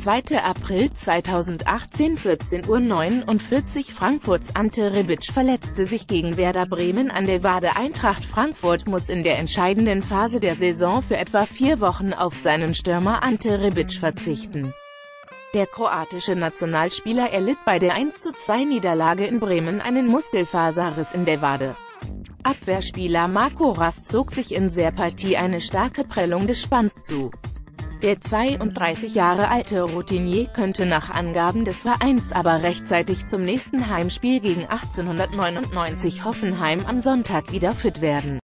2. April 2018 14.49 Uhr Frankfurts Ante Rebic verletzte sich gegen Werder Bremen an der Wade Eintracht Frankfurt muss in der entscheidenden Phase der Saison für etwa vier Wochen auf seinen Stürmer Ante Rebic verzichten. Der kroatische Nationalspieler erlitt bei der 1:2 Niederlage in Bremen einen Muskelfaserriss in der Wade. Abwehrspieler Marco Rast zog sich in der Partie eine starke Prellung des Spanns zu. Der 32 Jahre alte Routinier könnte nach Angaben des Vereins aber rechtzeitig zum nächsten Heimspiel gegen 1899 Hoffenheim am Sonntag wieder fit werden.